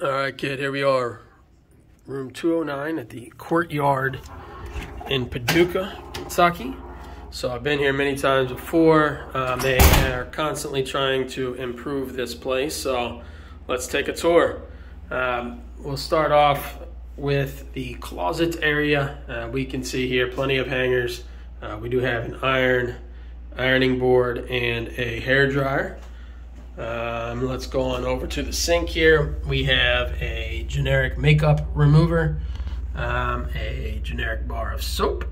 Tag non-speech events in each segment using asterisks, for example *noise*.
All right, kid, here we are. Room 209 at the courtyard in Paducah, Kentucky. So I've been here many times before. Um, they are constantly trying to improve this place. So let's take a tour. Um, we'll start off with the closet area. Uh, we can see here plenty of hangers. Uh, we do have an iron, ironing board, and a hair dryer. Um, let's go on over to the sink here. We have a generic makeup remover, um, a generic bar of soap.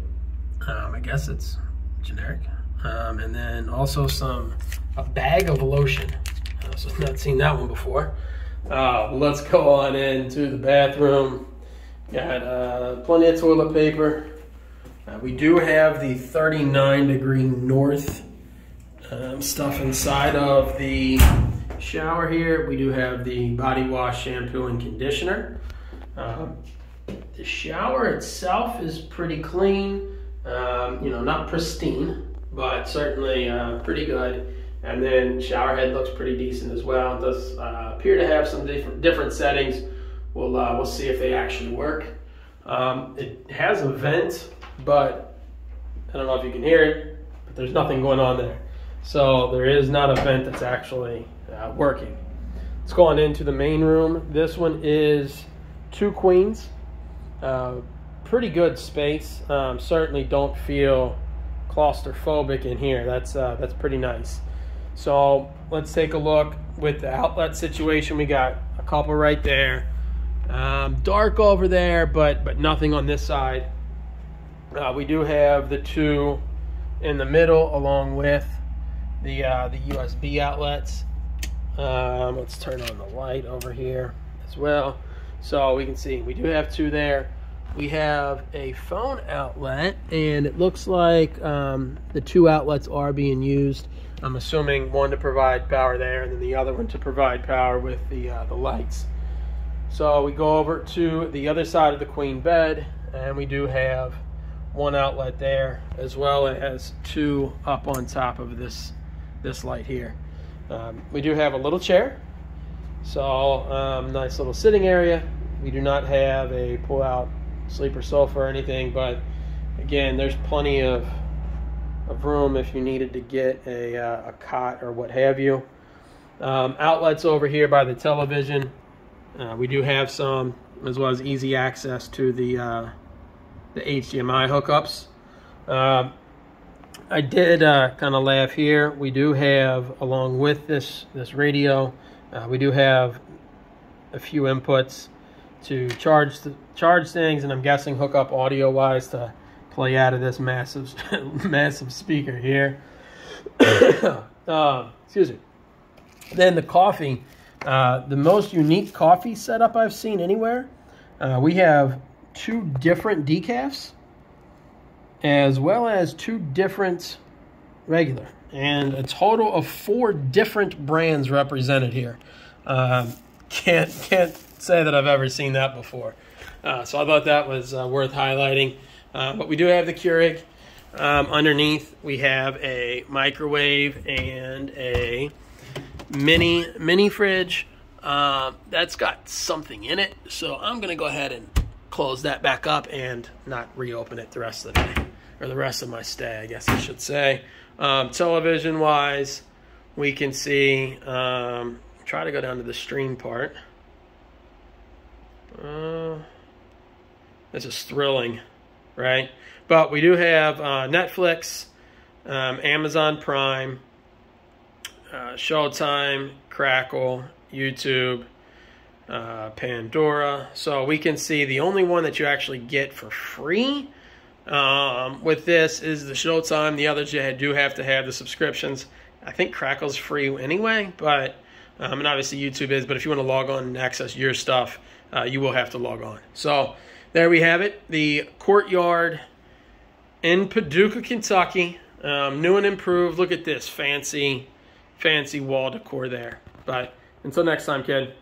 Um, I guess it's generic. Um, and then also some, a bag of lotion. Uh, so I've not seen that one before. Uh, let's go on into the bathroom. Got uh, plenty of toilet paper. Uh, we do have the 39 degree north um, stuff inside of the shower here. We do have the body wash, shampoo, and conditioner. Um, the shower itself is pretty clean. Um, you know, not pristine, but certainly uh, pretty good. And then shower head looks pretty decent as well. It does uh, appear to have some different different settings. We'll uh, we'll see if they actually work. Um, it has a vent, but I don't know if you can hear it, but there's nothing going on there. So there is not a vent that's actually uh, working. Let's go on into the main room. This one is two queens. Uh, pretty good space. Um, certainly don't feel claustrophobic in here. That's uh, that's pretty nice. So let's take a look with the outlet situation. We got a couple right there. Um, dark over there, but but nothing on this side. Uh, we do have the two in the middle, along with the uh, the USB outlets. Um, let's turn on the light over here as well. So we can see we do have two there. We have a phone outlet, and it looks like um, the two outlets are being used. I'm assuming one to provide power there, and then the other one to provide power with the uh, the lights. So we go over to the other side of the queen bed, and we do have one outlet there, as well as two up on top of this this light here. Um, we do have a little chair, so um, nice little sitting area. We do not have a pull-out sleeper sofa or anything, but again, there's plenty of of room if you needed to get a, uh, a cot or what have you. Um, outlets over here by the television. Uh, we do have some, as well as easy access to the uh, the HDMI hookups. I did uh, kind of laugh here. We do have, along with this this radio, uh, we do have a few inputs to charge the, charge things, and I'm guessing hook up audio wise to play out of this massive *laughs* massive speaker here. *coughs* uh, excuse me. Then the coffee, uh, the most unique coffee setup I've seen anywhere. Uh, we have two different decafs as well as two different regular and a total of four different brands represented here. Um, can't can't say that I've ever seen that before. Uh, so I thought that was uh, worth highlighting. Uh, but we do have the Keurig. Um, underneath, we have a microwave and a mini mini fridge. Um, that's got something in it, so I'm gonna go ahead and close that back up and not reopen it the rest of the day or the rest of my stay, I guess I should say. Um, television wise, we can see. Um, try to go down to the stream part. Uh, this is thrilling, right? But we do have uh, Netflix, um, Amazon Prime, uh, Showtime, Crackle, YouTube, uh, Pandora. So we can see the only one that you actually get for free um, with this is the Showtime. The others you do have to have the subscriptions. I think Crackle's free anyway, but um, and obviously YouTube is. But if you want to log on and access your stuff, uh, you will have to log on. So there we have it. The courtyard in Paducah, Kentucky. Um, new and improved. Look at this fancy, fancy wall decor there. But until next time, kid.